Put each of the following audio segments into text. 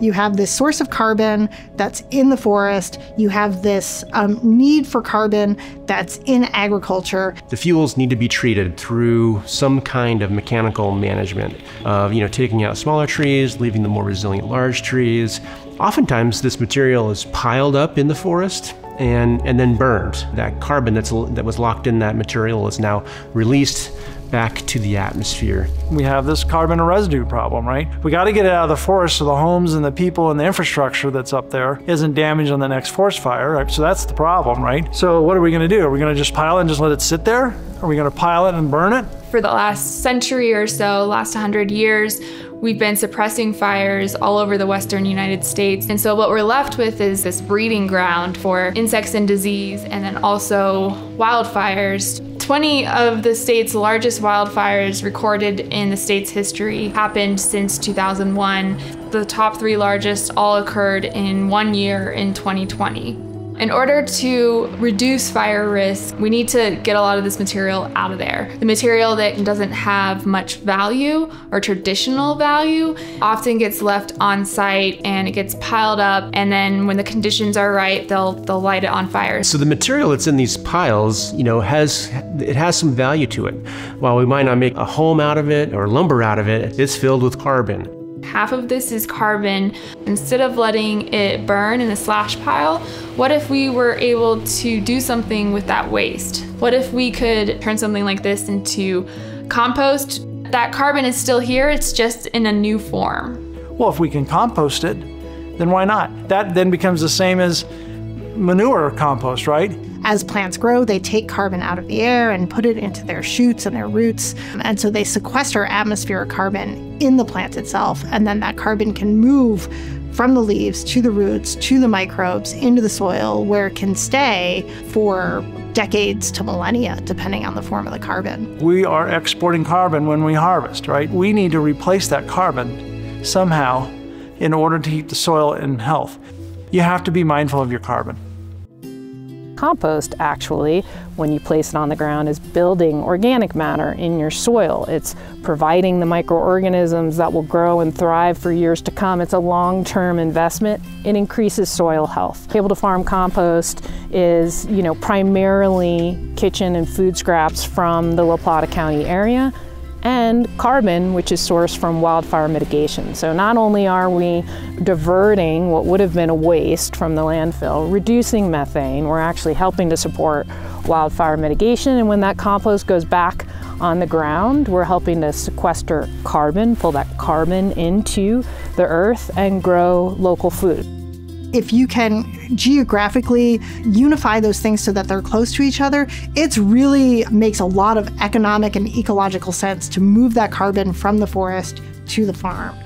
You have this source of carbon that's in the forest. You have this um, need for carbon that's in agriculture. The fuels need to be treated through some kind of mechanical management of, you know, taking out smaller trees, leaving the more resilient large trees. Oftentimes, this material is piled up in the forest and, and then burned. That carbon that's, that was locked in that material is now released back to the atmosphere. We have this carbon residue problem, right? We got to get it out of the forest so the homes and the people and the infrastructure that's up there isn't damaged on the next forest fire, right? So that's the problem, right? So what are we going to do? Are we going to just pile it and just let it sit there? Are we going to pile it and burn it? For the last century or so, last 100 years, We've been suppressing fires all over the western United States. And so what we're left with is this breeding ground for insects and disease and then also wildfires. 20 of the state's largest wildfires recorded in the state's history happened since 2001. The top three largest all occurred in one year in 2020. In order to reduce fire risk, we need to get a lot of this material out of there. The material that doesn't have much value or traditional value often gets left on site and it gets piled up and then when the conditions are right, they'll they'll light it on fire. So the material that's in these piles, you know, has it has some value to it. While we might not make a home out of it or lumber out of it, it's filled with carbon. Half of this is carbon. Instead of letting it burn in a slash pile, what if we were able to do something with that waste? What if we could turn something like this into compost? That carbon is still here, it's just in a new form. Well, if we can compost it, then why not? That then becomes the same as manure compost, right? As plants grow, they take carbon out of the air and put it into their shoots and their roots. And so they sequester atmospheric carbon in the plant itself. And then that carbon can move from the leaves to the roots to the microbes into the soil where it can stay for decades to millennia, depending on the form of the carbon. We are exporting carbon when we harvest, right? We need to replace that carbon somehow in order to keep the soil in health. You have to be mindful of your carbon compost actually, when you place it on the ground, is building organic matter in your soil. It's providing the microorganisms that will grow and thrive for years to come. It's a long-term investment. It increases soil health. Table to Farm compost is, you know, primarily kitchen and food scraps from the La Plata County area and carbon, which is sourced from wildfire mitigation. So not only are we diverting what would have been a waste from the landfill, reducing methane, we're actually helping to support wildfire mitigation. And when that compost goes back on the ground, we're helping to sequester carbon, pull that carbon into the earth and grow local food if you can geographically unify those things so that they're close to each other, it really makes a lot of economic and ecological sense to move that carbon from the forest to the farm.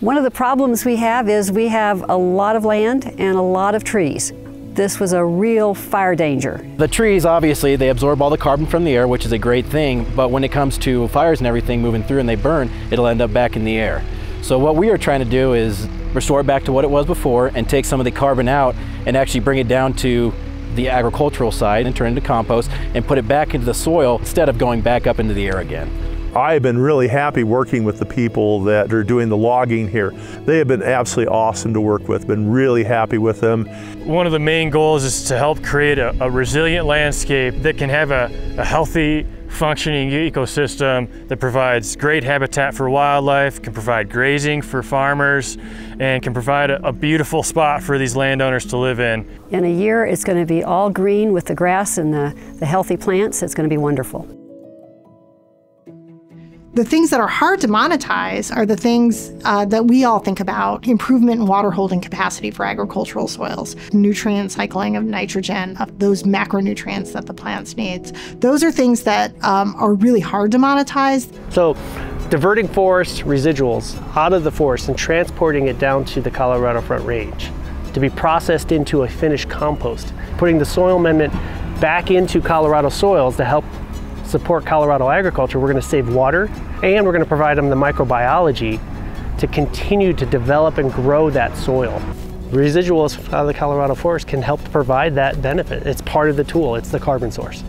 One of the problems we have is we have a lot of land and a lot of trees. This was a real fire danger. The trees, obviously, they absorb all the carbon from the air, which is a great thing, but when it comes to fires and everything moving through and they burn, it'll end up back in the air. So what we are trying to do is restore it back to what it was before and take some of the carbon out and actually bring it down to the agricultural side and turn it into compost and put it back into the soil instead of going back up into the air again. I have been really happy working with the people that are doing the logging here. They have been absolutely awesome to work with, been really happy with them. One of the main goals is to help create a, a resilient landscape that can have a, a healthy functioning ecosystem that provides great habitat for wildlife, can provide grazing for farmers, and can provide a, a, beautiful spot for these landowners to live in. In a year, it's going to be all green with the grass and the, the healthy plants. It's going to be wonderful. The things that are hard to monetize are the things uh, that we all think about improvement in water holding capacity for agricultural soils, nutrient cycling of nitrogen, of those macronutrients that the plants needs. Those are things that um, are really hard to monetize. So, diverting forest residuals out of the forest and transporting it down to the Colorado Front Range to be processed into a finished compost, putting the soil amendment back into Colorado soils to help support Colorado agriculture, we're going to save water and we're going to provide them the microbiology to continue to develop and grow that soil. Residuals out of the Colorado forest can help provide that benefit. It's part of the tool, it's the carbon source.